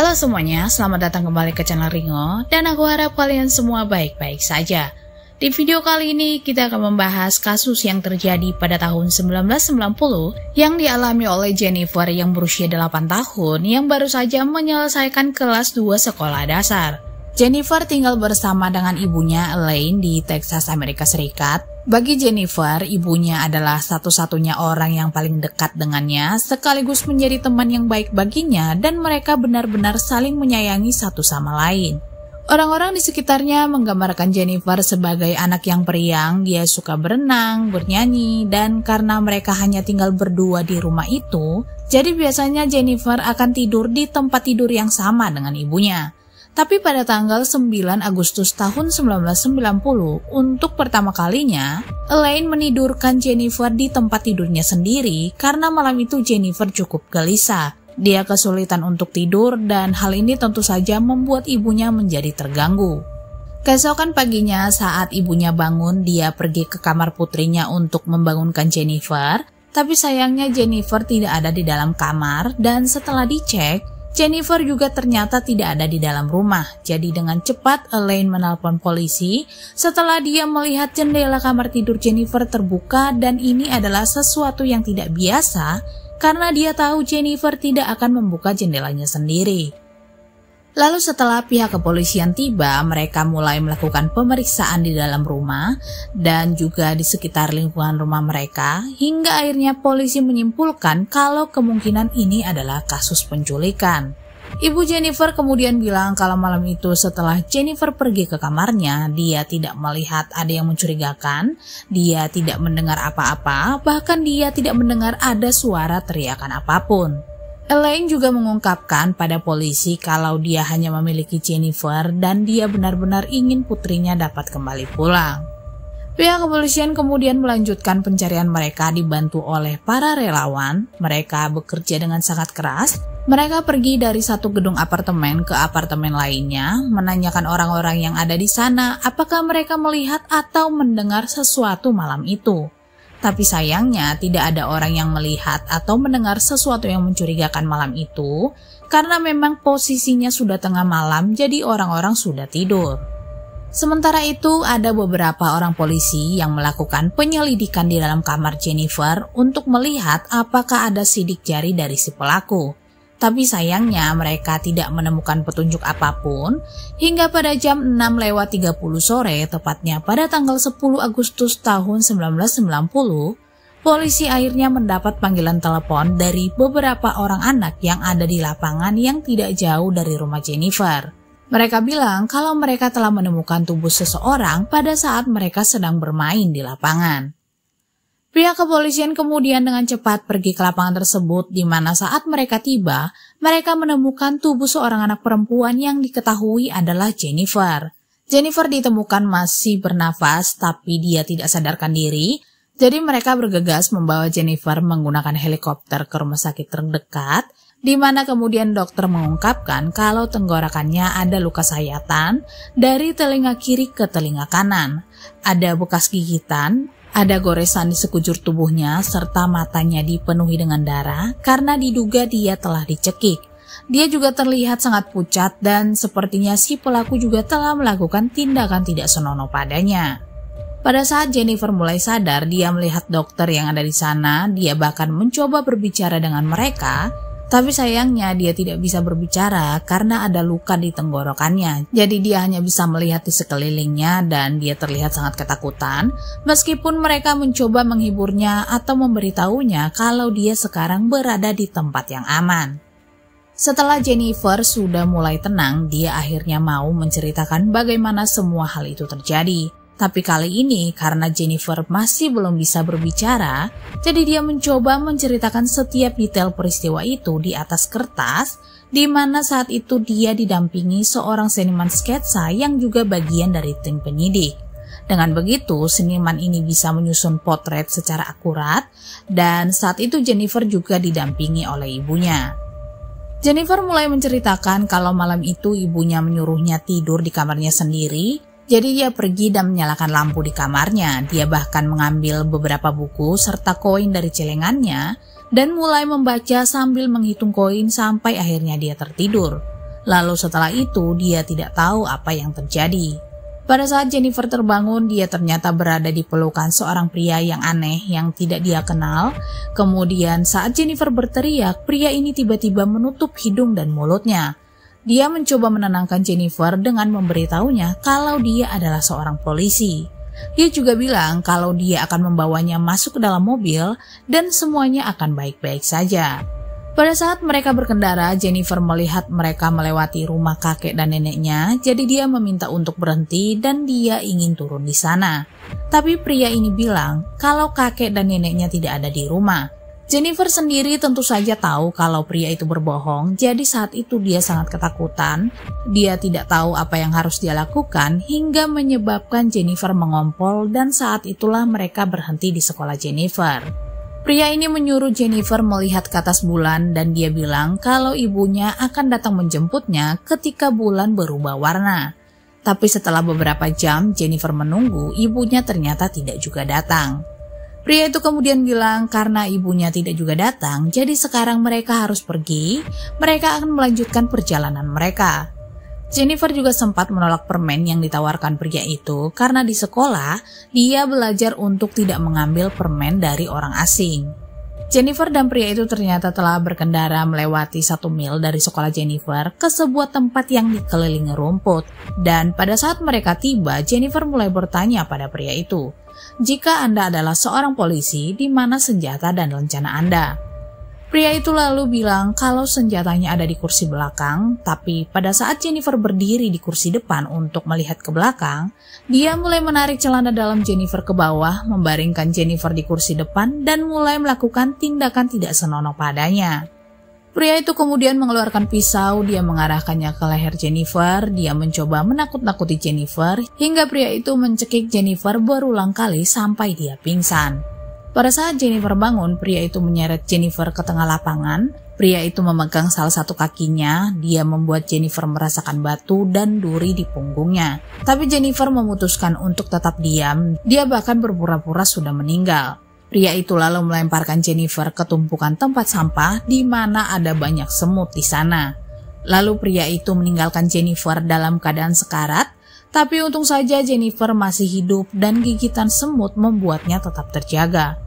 Halo semuanya, selamat datang kembali ke channel Ringo dan aku harap kalian semua baik-baik saja. Di video kali ini kita akan membahas kasus yang terjadi pada tahun 1990 yang dialami oleh Jennifer yang berusia 8 tahun yang baru saja menyelesaikan kelas 2 sekolah dasar. Jennifer tinggal bersama dengan ibunya Elaine di Texas, Amerika Serikat. Bagi Jennifer, ibunya adalah satu-satunya orang yang paling dekat dengannya, sekaligus menjadi teman yang baik baginya, dan mereka benar-benar saling menyayangi satu sama lain. Orang-orang di sekitarnya menggambarkan Jennifer sebagai anak yang periang, dia suka berenang, bernyanyi, dan karena mereka hanya tinggal berdua di rumah itu, jadi biasanya Jennifer akan tidur di tempat tidur yang sama dengan ibunya. Tapi pada tanggal 9 Agustus tahun 1990, untuk pertama kalinya, Elaine menidurkan Jennifer di tempat tidurnya sendiri karena malam itu Jennifer cukup gelisah. Dia kesulitan untuk tidur dan hal ini tentu saja membuat ibunya menjadi terganggu. Keesokan paginya saat ibunya bangun, dia pergi ke kamar putrinya untuk membangunkan Jennifer, tapi sayangnya Jennifer tidak ada di dalam kamar dan setelah dicek, Jennifer juga ternyata tidak ada di dalam rumah, jadi dengan cepat Elaine menelpon polisi setelah dia melihat jendela kamar tidur Jennifer terbuka dan ini adalah sesuatu yang tidak biasa karena dia tahu Jennifer tidak akan membuka jendelanya sendiri. Lalu setelah pihak kepolisian tiba, mereka mulai melakukan pemeriksaan di dalam rumah dan juga di sekitar lingkungan rumah mereka hingga akhirnya polisi menyimpulkan kalau kemungkinan ini adalah kasus penculikan. Ibu Jennifer kemudian bilang kalau malam itu setelah Jennifer pergi ke kamarnya, dia tidak melihat ada yang mencurigakan, dia tidak mendengar apa-apa, bahkan dia tidak mendengar ada suara teriakan apa pun. Elaine juga mengungkapkan pada polisi kalau dia hanya memiliki Jennifer dan dia benar-benar ingin putrinya dapat kembali pulang. Pihak kepolisian kemudian melanjutkan pencarian mereka dibantu oleh para relawan. Mereka bekerja dengan sangat keras. Mereka pergi dari satu gedung apartemen ke apartemen lainnya, menanyakan orang-orang yang ada di sana apakah mereka melihat atau mendengar sesuatu malam itu. Tapi sayangnya tidak ada orang yang melihat atau mendengar sesuatu yang mencurigakan malam itu karena memang posisinya sudah tengah malam jadi orang-orang sudah tidur. Sementara itu ada beberapa orang polisi yang melakukan penyelidikan di dalam kamar Jennifer untuk melihat apakah ada sidik jari dari si pelaku. Tapi sayangnya mereka tidak menemukan petunjuk apa pun hingga pada jam 6 lewat 30 sore tepatnya pada tanggal 10 Agustus tahun 1990 polisi akhirnya mendapat panggilan telepon dari beberapa orang anak yang ada di lapangan yang tidak jauh dari rumah Jennifer. Mereka bilang kalau mereka telah menemukan tubuh seseorang pada saat mereka sedang bermain di lapangan. Pihak kepolisian kemudian dengan cepat pergi ke lapangan tersebut di mana saat mereka tiba, mereka menemukan tubuh seorang anak perempuan yang diketahui adalah Jennifer. Jennifer ditemukan masih bernafas tapi dia tidak sadarkan diri, jadi mereka bergegas membawa Jennifer menggunakan helikopter ke rumah sakit terdekat, di mana kemudian dokter mengungkapkan kalau tenggorokannya ada luka sayatan dari telinga kiri ke telinga kanan. Ada bekas gigitan, ada goresan di sekujur tubuhnya serta matanya dipenuhi dengan darah karena diduga dia telah dicekik. Dia juga terlihat sangat pucat dan sepertinya si pelaku juga telah melakukan tindakan tidak senonoh padanya. Pada saat Jennifer mulai sadar, dia melihat dokter yang ada di sana. Dia bahkan mencoba berbicara dengan mereka, tapi sayangnya dia tidak bisa berbicara karena ada luka di tenggorokannya. Jadi dia hanya bisa melihat di sekelilingnya dan dia terlihat sangat ketakutan meskipun mereka mencoba menghiburnya atau memberitahunya kalau dia sekarang berada di tempat yang aman. Setelah Jennifer sudah mulai tenang, dia akhirnya mau menceritakan bagaimana semua hal itu terjadi. Tapi kali ini karena Jennifer masih belum bisa berbicara, jadi dia mencoba menceritakan setiap detail peristiwa itu di atas kertas, di mana saat itu dia didampingi seorang seniman sketsa yang juga bagian dari tim penyidik. Dengan begitu, seniman ini bisa menyusun potret secara akurat, dan saat itu Jennifer juga didampingi oleh ibunya. Jennifer mulai menceritakan kalau malam itu ibunya menyuruhnya tidur di kamarnya sendiri jadi dia pergi dan menyalakan lampu di kamarnya. Dia bahkan mengambil beberapa buku serta koin dari celengannya dan mulai membaca sambil menghitung koin sampai akhirnya dia tertidur. Lalu setelah itu dia tidak tahu apa yang terjadi. Pada saat Jennifer terbangun, dia ternyata berada di pelukan seorang pria yang aneh yang tidak dia kenal. Kemudian saat Jennifer berteriak, pria ini tiba-tiba menutup hidung dan mulutnya. Dia mencoba menenangkan Jennifer dengan memberitahunya kalau dia adalah seorang polisi. Dia juga bilang kalau dia akan membawanya masuk ke dalam mobil dan semuanya akan baik-baik saja. Pada saat mereka berkendara, Jennifer melihat mereka melewati rumah kakek dan neneknya, jadi dia meminta untuk berhenti dan dia ingin turun di sana. Tapi pria ini bilang kalau kakek dan neneknya tidak ada di rumah. Jennifer sendiri tentu saja tahu kalau pria itu berbohong, jadi saat itu dia sangat ketakutan. Dia tidak tahu apa yang harus dia lakukan hingga menyebabkan Jennifer mengompol dan saat itulah mereka berhenti di sekolah Jennifer. Pria ini menyuruh Jennifer melihat ke atas bulan dan dia bilang kalau ibunya akan datang menjemputnya ketika bulan berubah warna. Tapi setelah beberapa jam Jennifer menunggu, ibunya ternyata tidak juga datang. Pria itu kemudian bilang karena ibunya tidak juga datang, jadi sekarang mereka harus pergi, mereka akan melanjutkan perjalanan mereka. Jennifer juga sempat menolak permen yang ditawarkan pria itu karena di sekolah dia belajar untuk tidak mengambil permen dari orang asing. Jennifer dan pria itu ternyata telah berkendara melewati satu mil dari sekolah Jennifer ke sebuah tempat yang dikelilingi rumput. Dan pada saat mereka tiba, Jennifer mulai bertanya pada pria itu, jika Anda adalah seorang polisi, di mana senjata dan rencana Anda? Pria itu lalu bilang kalau senjatanya ada di kursi belakang, tapi pada saat Jennifer berdiri di kursi depan untuk melihat ke belakang, dia mulai menarik celana dalam Jennifer ke bawah, membaringkan Jennifer di kursi depan, dan mulai melakukan tindakan tidak senonoh padanya. Pria itu kemudian mengeluarkan pisau, dia mengarahkannya ke leher Jennifer, dia mencoba menakut-nakuti Jennifer, hingga pria itu mencekik Jennifer berulang kali sampai dia pingsan. Pada saat Jennifer bangun, pria itu menyeret Jennifer ke tengah lapangan. Pria itu memegang salah satu kakinya, dia membuat Jennifer merasakan batu dan duri di punggungnya. Tapi Jennifer memutuskan untuk tetap diam, dia bahkan berpura-pura sudah meninggal. Pria itu lalu melemparkan Jennifer ke tumpukan tempat sampah di mana ada banyak semut di sana. Lalu pria itu meninggalkan Jennifer dalam keadaan sekarat, tapi untung saja Jennifer masih hidup dan gigitan semut membuatnya tetap terjaga.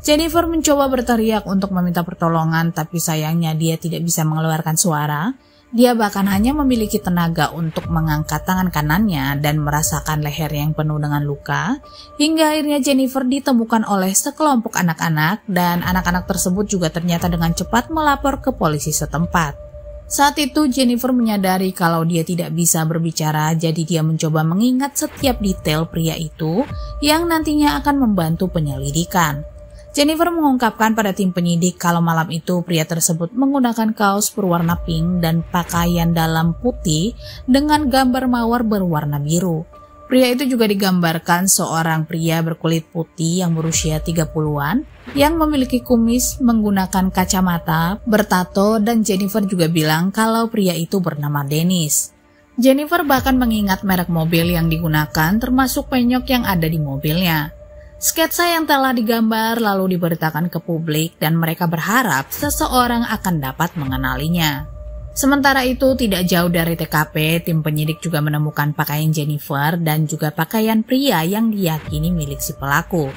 Jennifer mencoba berteriak untuk meminta pertolongan, tapi sayangnya dia tidak bisa mengeluarkan suara. Dia bahkan hanya memiliki tenaga untuk mengangkat tangan kanannya dan merasakan leher yang penuh dengan luka, hingga akhirnya Jennifer ditemukan oleh sekelompok anak-anak dan anak-anak tersebut juga ternyata dengan cepat melapor ke polisi setempat. Saat itu Jennifer menyadari kalau dia tidak bisa berbicara jadi dia mencoba mengingat setiap detail pria itu yang nantinya akan membantu penyelidikan. Jennifer mengungkapkan pada tim penyidik kalau malam itu pria tersebut menggunakan kaos berwarna pink dan pakaian dalam putih dengan gambar mawar berwarna biru. Pria itu juga digambarkan seorang pria berkulit putih yang berusia 30-an yang memiliki kumis menggunakan kacamata, bertato, dan Jennifer juga bilang kalau pria itu bernama Dennis. Jennifer bahkan mengingat merek mobil yang digunakan termasuk penyok yang ada di mobilnya. Sketsa yang telah digambar lalu diberitakan ke publik dan mereka berharap seseorang akan dapat mengenalinya. Sementara itu, tidak jauh dari TKP, tim penyidik juga menemukan pakaian Jennifer dan juga pakaian pria yang diyakini milik si pelaku.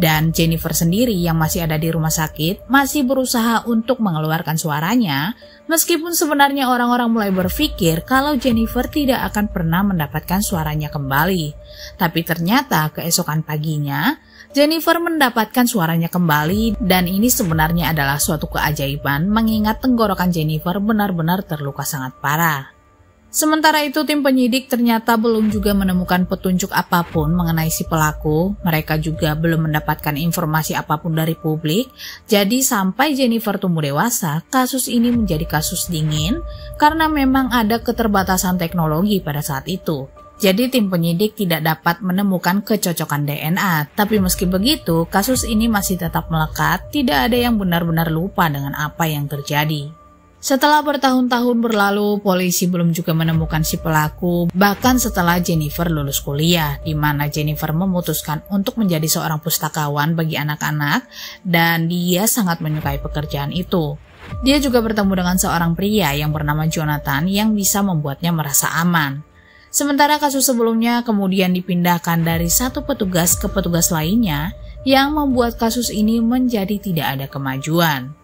Dan Jennifer sendiri yang masih ada di rumah sakit masih berusaha untuk mengeluarkan suaranya, meskipun sebenarnya orang-orang mulai berpikir kalau Jennifer tidak akan pernah mendapatkan suaranya kembali. Tapi ternyata keesokan paginya, Jennifer mendapatkan suaranya kembali dan ini sebenarnya adalah suatu keajaiban mengingat tenggorokan Jennifer benar-benar terluka sangat parah. Sementara itu tim penyidik ternyata belum juga menemukan petunjuk apa pun mengenai si pelaku. Mereka juga belum mendapatkan informasi apa pun dari publik. Jadi sampai Jennifer tumbuh dewasa, kasus ini menjadi kasus dingin karena memang ada keterbatasan teknologi pada saat itu. Jadi tim penyidik tidak dapat menemukan kecocokan DNA. Tapi meski begitu, kasus ini masih tetap melekat, tidak ada yang benar-benar lupa dengan apa yang terjadi. Setelah bertahun-tahun berlalu, polisi belum juga menemukan si pelaku, bahkan setelah Jennifer lulus kuliah, di mana Jennifer memutuskan untuk menjadi seorang pustakawan bagi anak-anak, dan dia sangat menyukai pekerjaan itu. Dia juga bertemu dengan seorang pria yang bernama Jonathan yang bisa membuatnya merasa aman. Sementara kasus sebelumnya kemudian dipindahkan dari satu petugas ke petugas lainnya yang membuat kasus ini menjadi tidak ada kemajuan.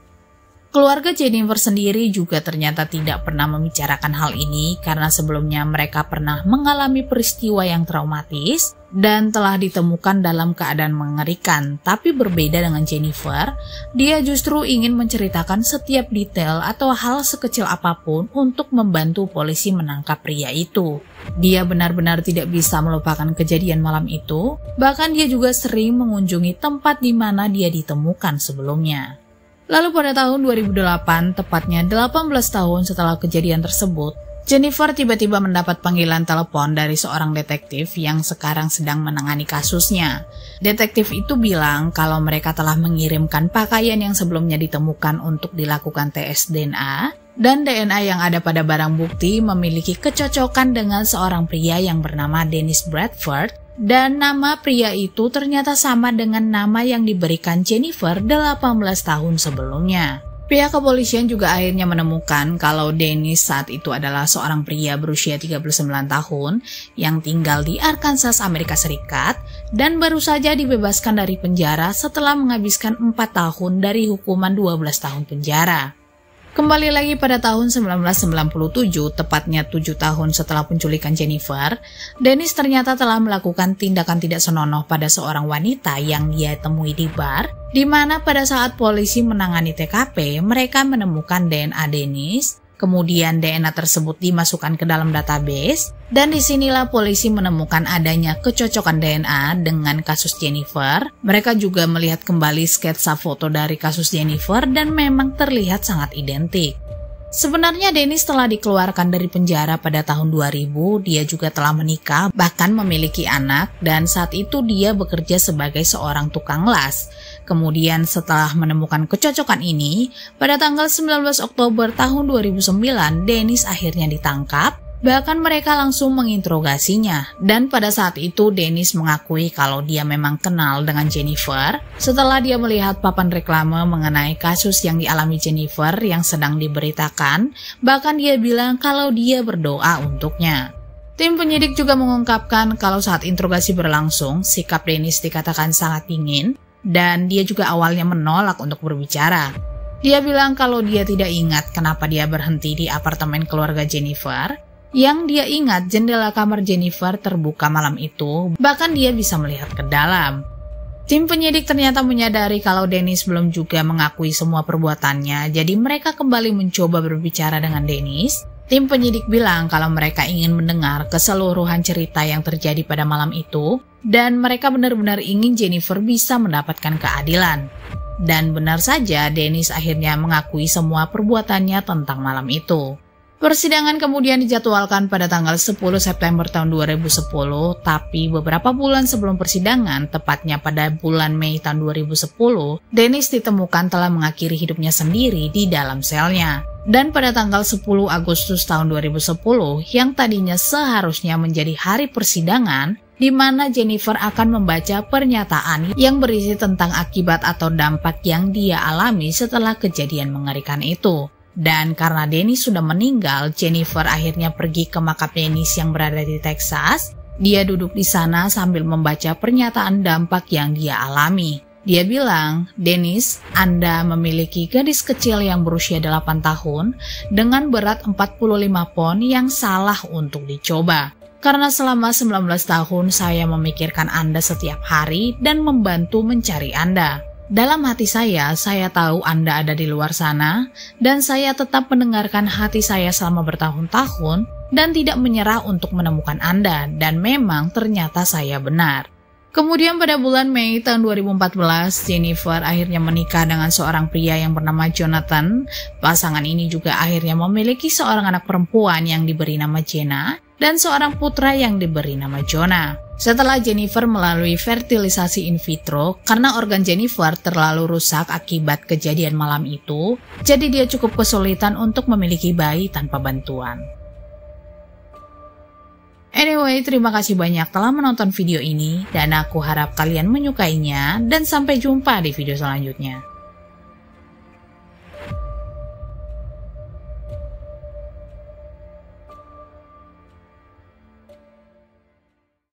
Keluarga Jennifer sendiri juga ternyata tidak pernah membicarakan hal ini karena sebelumnya mereka pernah mengalami peristiwa yang traumatis dan telah ditemukan dalam keadaan mengerikan. Tapi berbeda dengan Jennifer, dia justru ingin menceritakan setiap detail atau hal sekecil apa pun untuk membantu polisi menangkap pria itu. Dia benar-benar tidak bisa melupakan kejadian malam itu, bahkan dia juga sering mengunjungi tempat di mana dia ditemukan sebelumnya. Lalu pada tahun 2008, tepatnya 18 tahun setelah kejadian tersebut, Jennifer tiba-tiba mendapat panggilan telepon dari seorang detektif yang sekarang sedang menangani kasusnya. Detektif itu bilang kalau mereka telah mengirimkan pakaian yang sebelumnya ditemukan untuk dilakukan tes DNA, dan DNA yang ada pada barang bukti memiliki kecocokan dengan seorang pria yang bernama Dennis Bradford dan nama pria itu ternyata sama dengan nama yang diberikan Jennifer 18 tahun sebelumnya. Pihak kepolisian juga akhirnya menemukan kalau Dennis saat itu adalah seorang pria berusia 39 tahun yang tinggal di Arkansas, Amerika Serikat dan baru saja dibebaskan dari penjara setelah menghabiskan 4 tahun dari hukuman 12 tahun penjara. Kembali lagi pada tahun 1997, tepatnya tujuh tahun setelah penculikan Jennifer, Dennis ternyata telah melakukan tindakan tidak senonoh pada seorang wanita yang dia temui di bar, di mana pada saat polisi menangani TKP, mereka menemukan DNA Dennis Kemudian DNA tersebut dimasukkan ke dalam database dan di sinilah polisi menemukan adanya kecocokan DNA dengan kasus Jennifer. Mereka juga melihat kembali sketsa foto dari kasus Jennifer dan memang terlihat sangat identik. Sebenarnya Dennis telah dikeluarkan dari penjara pada tahun 2000, dia juga telah menikah, bahkan memiliki anak, dan saat itu dia bekerja sebagai seorang tukang las. Kemudian setelah menemukan kecocokan ini, pada tanggal 19 Oktober tahun 2009, Dennis akhirnya ditangkap. Bahkan mereka langsung menginterogasinya, dan pada saat itu Dennis mengakui kalau dia memang kenal dengan Jennifer. Setelah dia melihat papan reklame mengenai kasus yang dialami Jennifer yang sedang diberitakan, bahkan dia bilang kalau dia berdoa untuknya. Tim penyidik juga mengungkapkan kalau saat interogasi berlangsung, sikap Dennis dikatakan sangat dingin, dan dia juga awalnya menolak untuk berbicara. Dia bilang kalau dia tidak ingat kenapa dia berhenti di apartemen keluarga Jennifer, yang dia ingat jendela kamar Jennifer terbuka malam itu, bahkan dia bisa melihat ke dalam. Tim penyidik ternyata menyadari kalau Dennis belum juga mengakui semua perbuatannya, jadi mereka kembali mencoba berbicara dengan Dennis. Tim penyidik bilang kalau mereka ingin mendengar keseluruhan cerita yang terjadi pada malam itu, dan mereka benar-benar ingin Jennifer bisa mendapatkan keadilan. Dan benar saja, Dennis akhirnya mengakui semua perbuatannya tentang malam itu. Persidangan kemudian dijadwalkan pada tanggal 10 September tahun 2010, tapi beberapa bulan sebelum persidangan, tepatnya pada bulan Mei tahun 2010, Dennis ditemukan telah mengakhiri hidupnya sendiri di dalam selnya. Dan pada tanggal 10 Agustus tahun 2010, yang tadinya seharusnya menjadi hari persidangan, di mana Jennifer akan membaca pernyataan yang berisi tentang akibat atau dampak yang dia alami setelah kejadian mengerikan itu. Dan karena Dennis sudah meninggal, Jennifer akhirnya pergi ke makam Dennis yang berada di Texas. Dia duduk di sana sambil membaca pernyataan dampak yang dia alami. Dia bilang, Dennis, Anda memiliki gadis kecil yang berusia 8 tahun dengan berat 45 pon yang salah untuk dicoba. Karena selama 19 tahun saya memikirkan Anda setiap hari dan membantu mencari Anda. Dalam hati saya, saya tahu Anda ada di luar sana, dan saya tetap mendengarkan hati saya selama bertahun-tahun dan tidak menyerah untuk menemukan Anda, dan memang ternyata saya benar. Kemudian pada bulan Mei tahun 2014, Jennifer akhirnya menikah dengan seorang pria yang bernama Jonathan. Pasangan ini juga akhirnya memiliki seorang anak perempuan yang diberi nama Jenna dan seorang putra yang diberi nama Jonah. Setelah Jennifer melalui fertilisasi in vitro, karena organ Jennifer terlalu rusak akibat kejadian malam itu, jadi dia cukup kesulitan untuk memiliki bayi tanpa bantuan. Anyway, terima kasih banyak telah menonton video ini, dan aku harap kalian menyukainya, dan sampai jumpa di video selanjutnya.